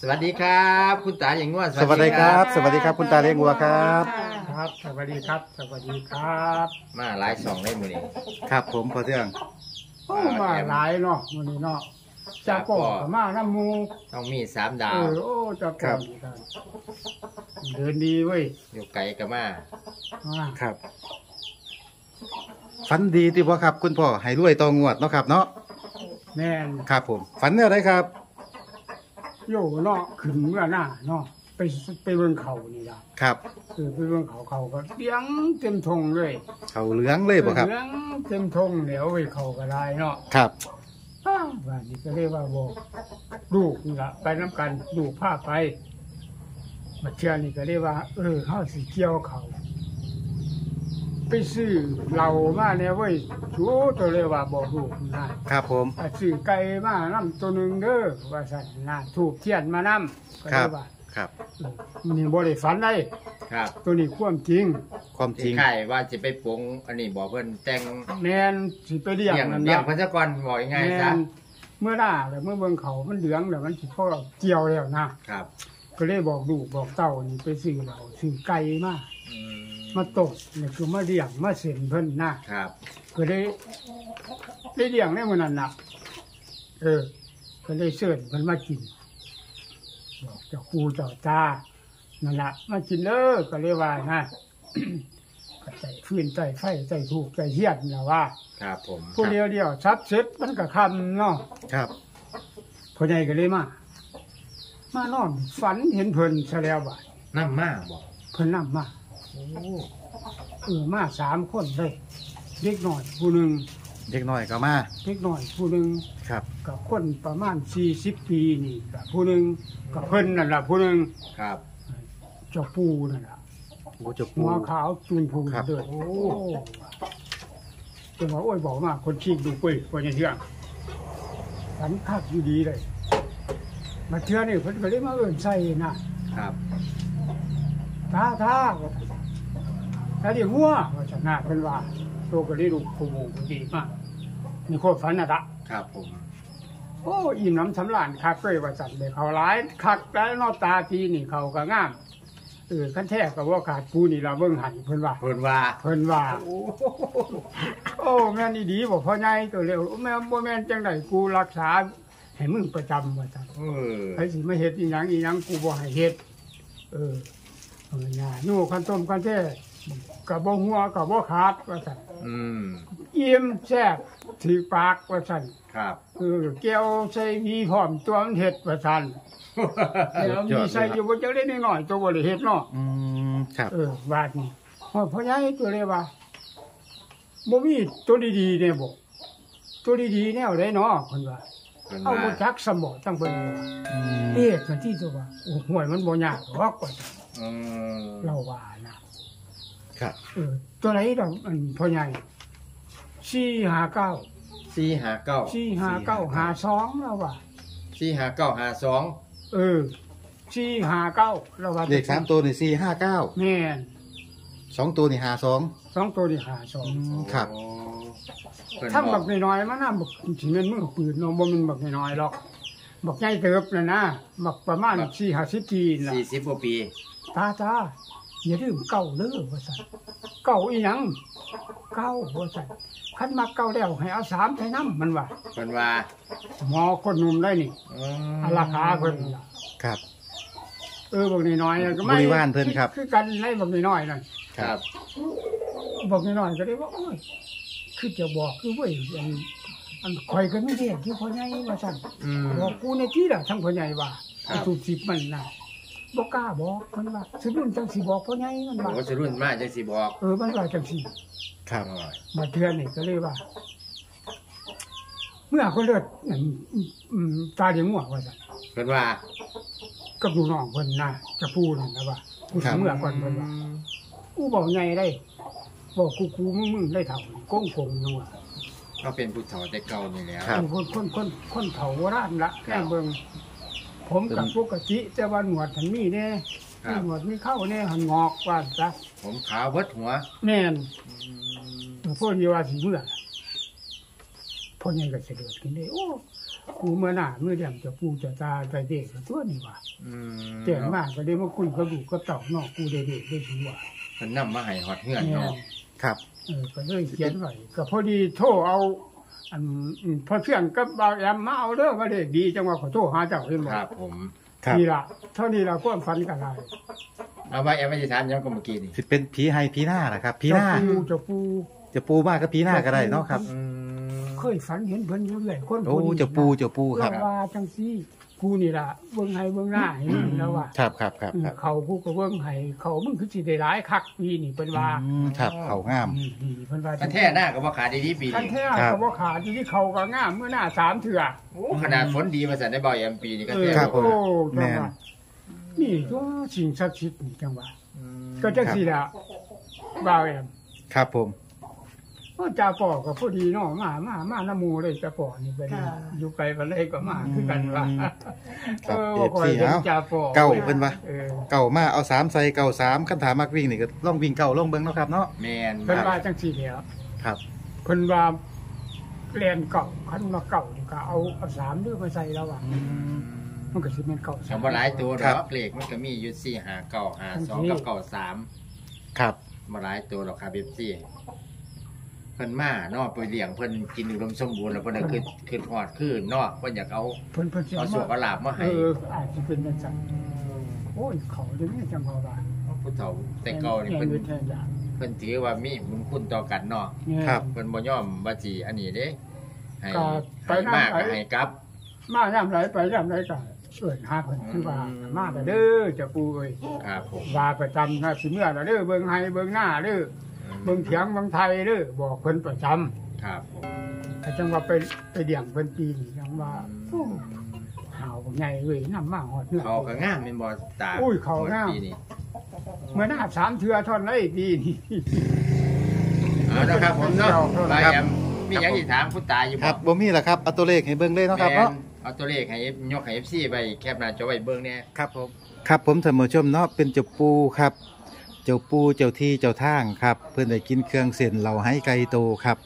สวัสดีครับ คุณตาอย่างง่วนสวัสดีครับ สวัสดีครับคุณตาเลี้ยงวัวครับ ครับ สวัสดีครับ สวัสดีครับมาหลายสองได้มือนี้ครับผมพอเทืองโอ้มาหลายเนาะมื้อนี้เนาะจะก่อก็มาน้ำหมูต้องมีสามดาเอวอโอ้จะก่อนี่กันเดินดีเว้ยอยู่ไกลกับมาอ่าครับฝันดีที่พ่อครับ คุณพ่อให้รวยตองวดเนาะครับ เนาะแม่นครับผมฝันเนี่ยอะไรครับ โยเนาะขึ้นเมื่อหน้าเนาะไปไปเบิ่งเขานี่ล่ะครับเออไปเบิ่งเขาเขาก็เลี้ยงเต็มทงเลยเขาเหลืองเลยบ่ครับ เลี้ยงเต็มทงเดี๋ยวไปเขาก็ได้เนาะครับ อ้าวบ้านนี้ก็เรียกว่าบอกลูกนี่ละไปน้ำกันลูกพาไปมาเชื่อนี่ก็เรียกว่า เออเฮาสิเกี่ยวเขา ไปซื้อเหล้ามาเนี่ยเว้ยชูตัวเรียกว่าบอกลูกนะครับผม อะซื้อไก่มานํตัวหนึงเด้อว่าสั่นนะถูกเทียนมานํก็ครัเรีบยกว่าครับเออมันนี่บ่ได้ฝันได้ครับตัวนี้ความจริง ความจริที่งไข่ว่าจะไปปลงอันนี้บอกเพิ่นแต่งแม่นสิไปเลี้ยงเลี้ยงนั่นเลี้ยงนะ พันธกรบอกยังไงแม่ซะนเมื่อหน้าแล้วเมื่อเบิ่งเขามันเหลืองแล้วมันสิพอเกี่ยวแล้วนะครับ ก็เลยบอกลูกบอกเต้านี่ไปซื้อเราซื้อไก่มาอื มมาตกนี่คือมาเลี้ยงมาเส้นเพิ่นนะครับก็เลยได้เลี้ยงในมื้อนั้นน่ะเออก็เลยเชิญเพิ่นมากินบอกเจ้าครูเจ้าตานั่นล่ะมากินเด้อก็เลยว่านะก็ใจฟื้นใจไฟใจถูกใจเฮียนนะว่า ครับผมผู้เดียวเดียวซับเสร็จมันก็คำเนาะครับพ่อใหญ่ก็เลยมามานอนฝันเห็นเพิ่นซะแล้วบ่าดน้ำมากบอกเพิ่นนำมาโอ้ เออมาสามคนเลยเด็กน้อยผู้หนึ่งเด็กน้อยก็มาเด็กน้อยผู้หนึ่งครับ กับคนประมาณสี่สิบปีนี่กับผู้หนึ่งกับเพิ่นนั่นแหละผู้หนึ่งครับเจ้าปูนั่นแหละโอ้เจะหัปูวขาวจูนพูครับ เด้อโอ้จังว่าโอ้ยบอกมาคนชี้ดูปุ้ยคนยังเที่ยงฝันคักอยู่ดีเลย มาเชื่อนี่เพิ่นก็เลยมาเอิ่นใส่นะครับตาตาตาเดียวหัวว่าชนะเพิ่นว่าโตก็เลยลูกผู้บูผู้ดีมากนี่โคตรฝันน่ะตะครับผมโอ้อิ่มน้ำสำราญคักเลยว่าจัดเลยเขาหลายคักแล้วนอกตาทีนี่เขาก็งามเออคันแท้ก็ว่าขาดปูนี่เราเบิ่งหันเพิ่นว่าเพิ่นว่าเพิ่นว่าโอ้แม่นอี่ดีบ่พ่อใหญ่ตัวเร็วแม่บ่แม่นจังไดกูรักษาให้มึงประจำว่าจัดเออไผสิมาเฮ็ดอีหยังอีหยังกูบ่ให้เฮ็ดเออเออน่าหนูคันต้มคันแท้ ก็บ่หัวก็บ่ขาดว่าซั่นอืมอิ่มแซ่บถือปากว่าซั่นครับ เออแก้วใส่มีพร้อมตัวมันเฮ็ดว่าซั่นแล้วมีใส่อยู่บ่จักเล็กน้อยๆตัวบ่ได้เฮ็ดเนาะอืมครับเออบาดนี้ฮอดพ่อใหญ่ตัวเลยว่าบ่มีตัวดีๆเนี่ยบ่ตัวดีๆแนวใดเนาะเพิ่นว่าเพิ่นเอาว่าบ่จักสมบ่จังเพิ่นว่าอืมเอ๊ะกันที่ตัวว่าโอ้ห่วยมันบ่ยากหรอกว่าอืมเราว่านะ ครับเออตัวไหนดอกอันพ่อใหญ่459สี่หาเก้า459 52แล้วว่าสี่หาเก้าหาสองเออ459แล้วว่าเลขสามตัวนี่สี่ห้าเก้าแม่นสองตัวนี่ห้าสองสองตัวนี่52ครับโอ้เพิ่นถ้าบบัอกกน้อยๆมันน่ะบักสิแม่นมือปืนเนาะบ่แม่นบักน้อยๆหรอกบักใหญ่เติบน่ะนะบักประมาณ4-50ปีน่ะสี่สิบกว่าปีตาตา อย่าลืมเก่าเด้อว่าซั่นเก่าอีหยังเก่าว่าซั่นคันมาเก่าแล้วให้เอาสามใส่น้ำมันว่าเพิ่นว่าหมอคนหนุ่มได้นี่อืมอาราคาเพิ่นล่ะครับ เออบักน้อยๆนั่นก็ไม่บริวารเพิ่นครับ คือกันในบักน้อยๆนั่น ครับบักน้อยๆก็ได้ว่าโอ้ยคือจะบอกคือเว้ยอันอันข่อยก็มีเรียกที่พ่อใหญ่ว่าซั่นอืมบอกกูในที่ละทั้งพ่อใหญ่ว่าครับถูกสิบมันนะ บอกกล้าบอกมันว่าสิรุ่นจังสิบอกพ่อใหญ่มันว่าโอ้สรุ่นมากจังสิบอกเออมันว่าจังสิครับโอ้ยมาเทือนนี่ก็เลยว่า เมื่อคนเลือดอืมอืมตาเดียงหัวว่าสั่นเพิ่นว่ากับลูกน้องเพิ่นนะจะพูดนั่นนะว่ากูสิเมื่อก่อนเพิ่นว่ากูบอกไงได้บอกกูกูมึงมึงได้เท่าโก้งกงนัวเขาเป็นผู้เฒ่าแต่เก่านี่แหล้วครับคนคนคนคนเฒ่าโบราณละครัแค่บเบิ่ง ผมกับปกติแต่ว่าหนวดทันมีแน่ครับ หนวดมีเข้าแน่หันงอกว่าซะผมขาวเบิดหัวแม่นอืมพวกนี้ว่าสิเมื่อพ่อใหญ่ก็เสด็จกินได้โอ้กูเมื่อหน้าเมื่อเดียมจะปูจะตาใจเด็กกับตัวนี่ว่าอืมแต่งมากก็ได้มาคุยกับลูกกับเต่านอกกูได้เด็กได้ถือว่าเพิ่นนำมาให้ฮอดเฮือนเนี่ยเนาะครับ เออก็เลยเขียนไว้ก็พอดีโทรเอา อันอืมพอเที่ยงก็บ่าวแอมมาเอาเด้อว่าเด็กดีจังว่าขอโทรหาเจ้าเห็นบ่ครับผมครับนี่ล่ะเท่านี้ล่ะความฝันกันได้เอาไว้แอมไม่ได้ถามยังก็เมื่อกี้นี่สิเป็นผีไฮผีหน้านะครับผีหน้าเจ้าปูเจ้าปูจะปูมากก็ผีหน้าก็ได้เนาะครับ อืม เคยฝันเห็นเพิ่นอยู่เรื่อยคนโอ้ผู้นี้เจะปูเจะปูครับ เราว่าจังซี่กูนี่ล่ะเบิ่งให้เบิ่งหน้าให้มึงแล้วว่าครับครับครับครับเขากูก็เบิ่งให้เขามึงคือสิได้หลายคักปีนี่เพิ่นว่าอืมครับเขางามอืมนี่เพิ่นว่าคันแท้หน้าก็บ่ขาดดีๆปีคันนี้แท้ครับ ก็บ่ขาดอยู่ที่เขาก็งามเมื่อหน้าสามเถื่อ โอ้ขนาดฝนดีมาสั่นได้บ่แอมปีนี่ก็เอแท้อครับ ผม โอ้จัแม่งนว่านี่ตัวสิ่งศักดิ์สิทธิ์นี่จังว่าอืมก็จังซี่ล่ะบ่าวแอมครับผม พ่อจ่าปอก็พอดีเนาะมามามาน้ำหมูเลยจ่าปอนี่ไปนี่อยู่ไกลปานใดก็มาคือกันว่าครับเออเอฟคอยซีเห็นเอาจ่าปอเก้าเพิ่นว่า เออเก่ามาเอาสามใส่เก่าสามคันถามมักวิ่งนี่ก็ลองวิ่งเก่าลองเบิ่งเนาะครับเนาะ แม่นเพิ่นคว่ารับจังซี่แหล้วครับ เพิ่นว่าเรียนเก่าคันมาเก่านี่ก็เอาเอาสามเด้อมาใส่แล้วอะมันก็สิเป็นเก่าสำบ่หลายตัวครัเนาะบ เลขมันก็มีอยู่4 5 9 5 2กับ9ครับ3บ่หลายตัวหรอกครับ FC เพิ่นมาเนาะไปเลี้ยงเพิ่นกินอุดมสมบูรณ์แล้วเพิ่นก็ขึ้นขึ้นฮอดคือเนาะเพิ่นอยากเอาเพิ่นเพิ่นสิเอาเอาสวกมาเอาลาบมาเอให้ออาจสิเป็นจังซั่นโอ้ยเขาเดี๋ยวนี้จังว่าว่าผู้เฒ่าแต่เก่านี่เพิ่นแม่แท้อย่างเพิ่นถือว่ามีบุญคุณต่อกันเนาะแม่ครับ เพิ่นบ่ยอมว่าสิอันนี้เด้ให้ก็ไปให้นั่ง มากไปก็ให้กลับ มายามไหนไปยามไหนก็เอิ้นหาเพิ่นคือว่าอืมมาแต่เด้อเจ้าปู่เอ้ยครับผมว่าประจำนะสิเมื่อน่ะเด้อเบิ่งให้เบิ่งหน้าเด้อ เบิ่งเถียงเบิ่งไทยเด้อบอกเพิ่นประจำครับผมแต่จังว่าไปไปเดี่ยงเพิ่นปีนี่จังว่าโอ้หาวใหญ่เว้ยนำมาฮอดเนื้อ เขาก็งามเป็นบ่ตาอุ้ยเขางาม ปีนี้เมื่อหน้าสามเทื่อเท่อนเลยปีนี่ เอานะครับผมเนาะครับบายแอมมีหยังสิถามคุณตาอยู่ครับบ่มีล่ะครับเอาตัวเลขให้เบิ่งเลยเนาะครับแม่เนาะ นเอาตัวเลขให้ยกให้ FC ไปแคปหน้าจอไว้เบิ่งแน่ครับผม ครับผมท่านผู้ชมเนาะเป็นเจ้าปูครับเจ้าปูเจ้าที่เจ้าทางครับ เพื่อนได้กินเครื่องเส้นเหล่าให้ไกลโตครับ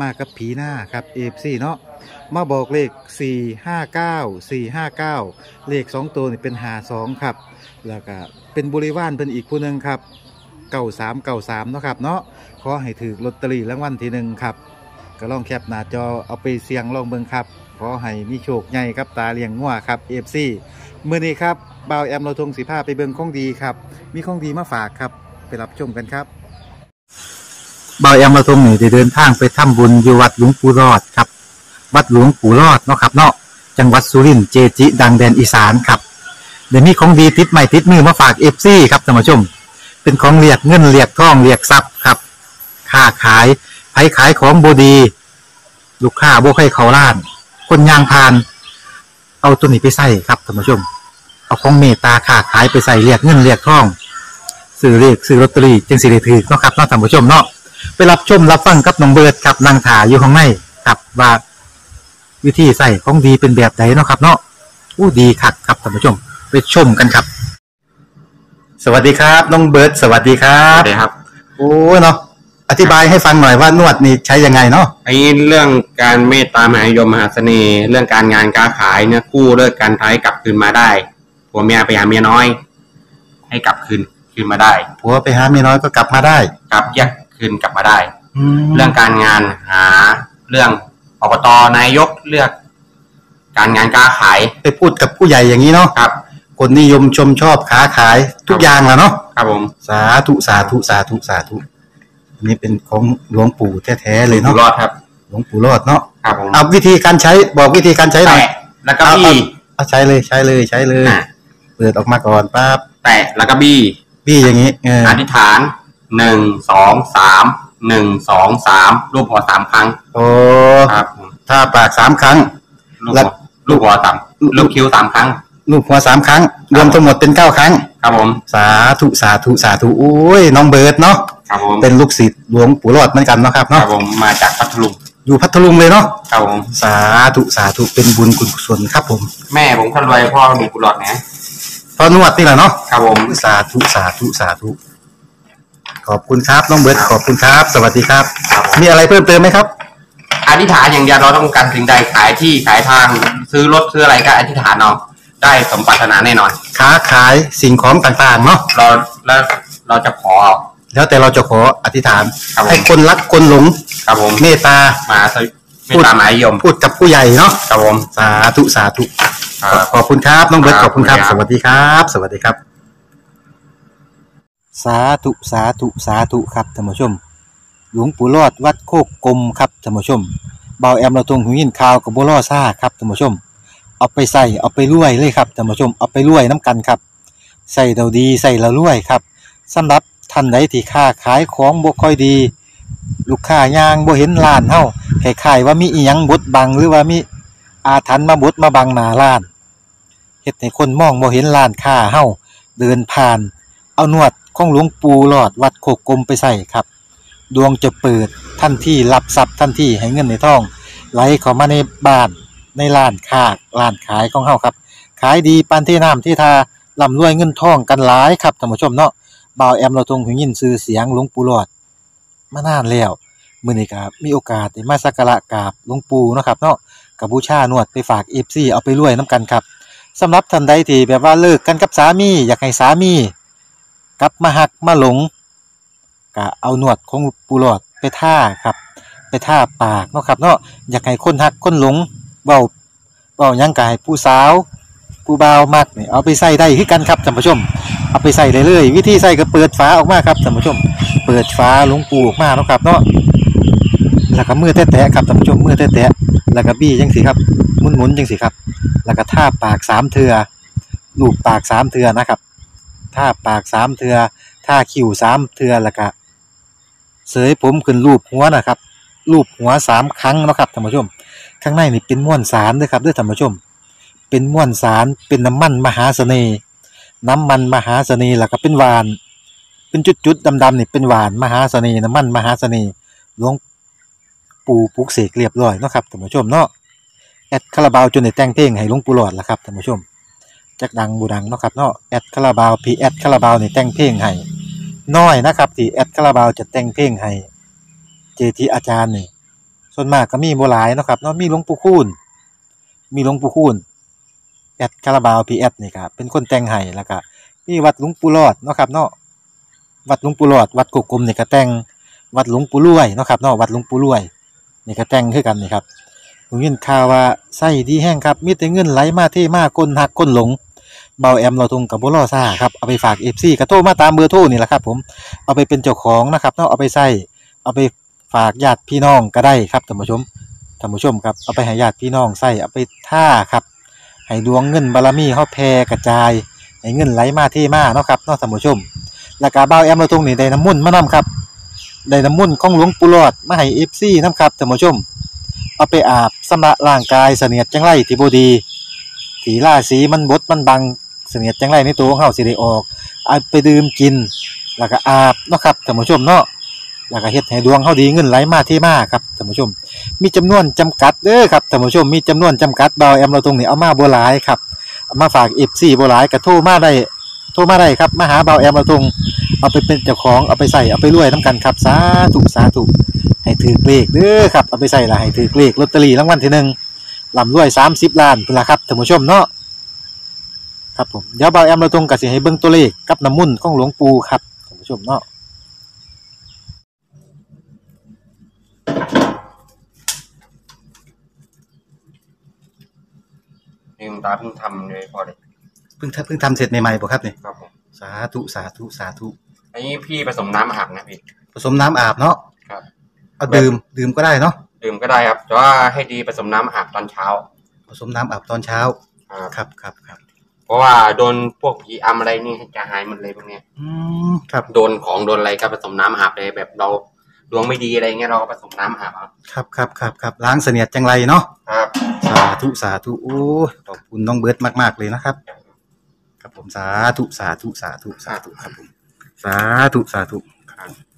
มากับผีหน้าครับเอฟซีเนาะมาบอกเลข 459 459 เลข 2 ตัวนี่เป็น52ครับ แล้วก็เป็นบริวารเป็นอีกผู้หนึ่งครับ93 93เนาะครับเนาะขอให้ถือลอตเตอรี่รางวัลที่หนึ่งครับ ก็ลองแคปหน้าจอเอาไปเสี่ยงลองเบิ่งครับ ขอให้มีโชคใหญ่ครับตาเลี้ยงงัวครับ FC มื้อนี้ครับบ่าวแอมเราทงสีผ้าไปเบิ่งของดีครับ มีของดีมาฝากครับ ไปรับชมกันครับบ่าวแอมเราทงนี่ได้เดินทางไปทำบุญอยู่วัดหลวงปู่รอดครับ วัดหลวงปู่รอดเนาะครับเนาะจังหวัดสุรินทร์เจจิ ดังแดนอีสานครับเดี๋ยวมีของดีติดใหม่ติดมือมาฝาก FC ครับท่านผู้ชม เป็นของเรียกเงินเรียกทองเรียกทรัพย์ครับค้าขายไผขายของบดี ลูกค้าบ่ใครเขาล้าน คนยางพาน เอาตัวนี้ไปใส่ครับท่านผู้ชม เอาของเมตตาค้าขายไปใส่เรียกเงินเรียกทองซื้อเรียกซื้อลอตเตอรี่จึงสิได้ถือเนาะครับเนาะท่านผู้ชมเนาะไปรับชมรับฟังกับน้องเบิร์ดครับนางถาอยู่ข้างในครับว่าวิธีใส่ของดีเป็นแบบไหนเนาะครับเนาะอู้ดีคักครับท่านผู้ชม ไปชมกันครับ สวัสดีครับน้องเบิร์ดสวัสดีครัครับบครับ โอ้เนาะ อธิบายให้ฟังหน่อยว่านวดนี่ใช้ยังไงเนาะไอ้เรื่องการเมตตามหานิยมมหาเสน่ห์เรื่องการงานการขายเนี่ยกู้เลิกการท้ายกลับคืนมาได้ผัวเมียไปหาเมียน้อย ให้กลับคืนคืนมาได้ผัวไปหาเมียน้อยก็กลับมาได้ กลับแยกคืนกลับมาได้แล้เรื่วองการงานหาเรื่องอบตนายกเลือก การงานการขาย ไปพูดกับผู้ใหญ่อย่างนี้เนาะครับ คนนิยมชมชอบค้าขายทุกอย่างแหล้วเนาะครับผมสาธุสาธุสาธุสาธุ อันนี้เป็นของหลวงปู่แท้ๆเลยอยู่เนาะรอดครับ หลวงปู่รอดเนาะครับผมเอาวิธีการใช้บอกวิธีการใช้หน่อยแตะแล้วก็บี้เอาใช้เลยใช้เลยใช้เลย อะเปิดออกมาก่อนปั๊บแตะแล้วก็บี้พี่อย่างนี้เอออธิษฐานหนึ่งสองสามหนึ่งสองสามรูปหัวสามครั้งโอ้ครับผมถ้าปากสามครั้ง ลูกแล้หัววลูกหัวสามลูกคิ้วสามครั้ง ลูกหัวสามครั้ง รวมทั้งหมดเป็นเก้าครั้ง ครับผม สาธุสาธุสาธุโอ้ยน้องเบิร์ดเนาะ ครับผมเป็นลูกศิษย์หลวงปู่รอดเหมือนกันเนาะครับครัเนาะบผมมาจากพัทลุงอยู่พัทลุงเลยเนาะครับผมสาธุสาธุเป็นบุญคุณกุศลครับผมแม่ผมคนรวยพ่อมีกุหลาบนะพอนวดนี่แหละเนาะครับผมสาธุสาธุสาธุขอบคุณครับน้องเบิร์ดขอบคุณครับ สวัสดีครับ ครับผมมีอะไรเพิ่มเติมไหมครับออธิษฐานอย่างเดียวเราต้องการสิ่งใดขายที่ขายทางซื้อรถซื้ออะไรก็อธิษฐานเอาได้สมปรารถนาแน่นอน ค้าขายสิ่งของต่างๆเนาะเราแล้วเราจะขอ แล้วแต่เราจะขออธิษฐาน ครับผม ให้คนรักคนหลงครับผมเมตตา มาสวิไม่ตามหมายยมพูดกับผู้ใหญ่เนาะครับผมสาธุสาธุ ครับ ขอบคุณครับน้องเบิร์ตคขรับอบคุณครับขอบสคุณครับวัสดีครับ สวัสดีครับ สาธุสาธุสาธุครับท่านผู้ชม หลวงปู่รอดวัดโคกกลมครับท่านผู้ชมเบาแอมเราตรงหูยินข่าวกับบัวล่อซ่าครับท่านผู้ชม เอาไปใส่เอาไปรวยเลยครับท่านผู้ชมเอาไปรวยน้ำกันครับใส่เราดีใส่เรารวยครับสำหรับ ท่านใดที่ค้าขายของบ่ค่อยดี ลูกค้ายางบ่เห็นร้านเฮาคล้ายๆว่ามีอีหยังบดบังหรือว่ามีอาถรรพ์มาบดมาบังหน้าร้านเฮ็ดให้คนมองบ่เห็นร้านค้าเฮาเดินผ่าน เอานวดของหลวงปู่หลอดวัดโคกกลมไปใส่ครับ ดวงจะเปิดทันที่รับทรัพย์ทันที่ให้เงินในท้อง ไหลเข้ามาในบ้านในร้านค้าร้านขายของเฮาครับ ขายดีปานที่น้ำที่ทาร่ำรวยเงินทองกันหลายครับท่านผู้ชมเนาะ บ่าวแอมเราทรงหูยินชื่อเสียงหลวงปู่หลอดมานานแล้วมื้อนี้ก็มีโอกาสได้มาสักการะกราบหลวงปู่เนาะครับเนาะกับบูชานวดไปฝาก FC เอาไปรวยนํกันครับสำหรับท่านใดที่แบบว่าเลิกกันกับสามี อยากให้สามีกลับมาหักมาหลงก็เอาหนวดของปูหลอดไปท่าครับ ไปท่าปากเนาะครับเนาะอยากให้คนหักคนหลงเบาเบายังกายผู้สาว ผู้บ่าวมักนี่เอาไปใส่ได้คือกันครับท่านผู้ชม เอาไปใส่ได้เลย วิธีใส่ก็เปิดฝาออกมาครับท่านผู้ชม เปิดฝาหลวงปูออกมาเนาะครับเนาะแล้วก็มือแตะๆครับท่านผู้ชมมือแตะๆแล้วก็บี้จังสิครับหมุนๆจังสิครับ แล้วก็ท่าปากสามเทือลูบปากสามเทือนะครับท่าปากสามเทือท่าคิ้วสามเทือแล้วก็เสยผมขึ้นรูปหัวนะครับรูปหัวสามครั้งเนาะครับท่านผู้ชม ข้างในนี่เป็นม้วนสารด้วยครับด้วยท่านผู้ชม เป็นม้วนสาร เป็นน้ำมันมหาเสน่ห์น้ำมันมหาเสน่ห์แล้วก็เป็นหวาน เป็นจุดๆดำๆนี่เป็นหวานมหาเสน่ห์น้ำมันมหาเสน่ห์หลวงปู่ปลุกเสกเรียบร้อยเนาะครับท่านผู้ชมเนาะแอดคาราบาวจนได้แต่งเพลงให้หลวงปู่หลอดละครับท่านผู้ชมจักดังบ่ดังเนาะครับเนาะแอดคาราบาวพี่แอดคาราบาวนี่แต่งเพลงให้น้อยนะครับที่แอดคาราบาวจะแต่งเพลงให้เกจิอาจารย์นี่ส่วนมากก็มีบ่หลายเนาะครับเนาะมีหลวงปู่คูณมีหลวงปู่คูณ แอดคาราบาวพี่แอดนี่ครับเป็นคนแต่งให้แล้วก็มีวัดหลวงปู่รอดเนาะครับเนาะวัดหลวงปู่รอด วัดโคกกรมนี่ก็แต่งวัดหลวงปู่รวยเนาะครับเนาะวัดหลวงปู่รวยนี่ก็แต่งคือกันนี่ครับผมยินข่าวว่าไส้ดีแห้งครับมีแต่เงินไหลมาเทมาคนหักคนหลงเบาแอมเราทงกับบุรอซ่าครับเอาไปฝากเอฟซีกระโทมาตามเบอร์โทรนี่แหละครับผมเอาไปเป็นเจ้าของนะครับเนาะเอาไปใส่เอาไปฝากญาติพี่น้องก็ได้ครับท่านผู้ชมท่านผู้ชมครับเอาไปให้ญาติพี่น้องใส่เอาไปท่าครับ ให้ดวงเงินบารมีเขาแผ่กระจาย ให้เงินไหลมาเทมาเนาะครับเนาะท่านผู้ชม แล้วก็เบาแอมเราทงนี่ได้น้ำมุ่นต์มานํครับได้น้ำมุ่นต์ของหลวงปู่หลอดมาให้เอฟซีนํครับท่านผู้ชม เอาไปอาบสำระร่างกายเสนียดจังไรที่บดีสีล่าสีมันบดมันบังเสนียดจังไรในตัวของเฮาสิได้ออกเอาไปดื่มกิน แล้วก็อาบเนาะครับท่านผู้ชมเนาะ แล้วก็เฮ็ดให้ดวงเฮาดีเงินไหลมาเทมาครับท่านผู้ชม มีจำนวนจำกัดเด้อครับท่านผู้ชมมีจำนวนจำกัดเบาแอมเราตรงนี้เอามาบ่หลายครับเอามาฝาก FC บ่หลายก็โทรมาได้โทรมาได้ครับมาหาเบาแอมเราตรงเอาไปเป็นเจ้าของเอาไปใส่เอาไปรวยนํกันครับสาธุสาธุให้ถือเลขเด้อครับเอาไปใส่ละให้ถือเลขลอตเตอรี่รางวัลที่หนึ่งลำรวย30ล้านพุ่นละครับท่านผู้ชมเนาะครับผมเดี๋ยวเบาแอมเราตรงกับสิให้เบิ่งตัวเลขกับน้ำมุ่นของหลวงปู่ครับท่านผู้ชมเนาะ นี่คุณตาเพิ่งทำเลยพอเลยเพิ่งเพิ่งทำเสร็จใหม่ๆบ่ครับนี่ครับผมสาธุสาธุสาธุอันนี้พี่ผสมน้ำอาบนะพี่ ผสมน้ำอาบเนาะครับ เอาดื่มดื่มก็ได้เนาะดื่มก็ได้ครับ แต่ว่าให้ดีผสมน้ำอาบตอนเช้า ผสมน้ำอาบตอนเช้าครับครับครับครับเพราะว่าโดนพวกผีอำอะไรนี่จะหายหมดเลยพวกเนี้ยอืมครับโดนของโดนอะไรก็ผสมน้ำอาบเลยแบบเรา ดวงไม่ดีอะไรเงี้ยเราก็ผสมน้ำอาบเอาครับครับครับครับล้างเสนียดจังไรเนาะครับ สาธุสาธุโอ้ยขอบคุณน้องเบิร์ตมากๆเลยนะครับ ครับผมสาธุสาธุสาธุสาธุครับผมสาธุสาธุครับ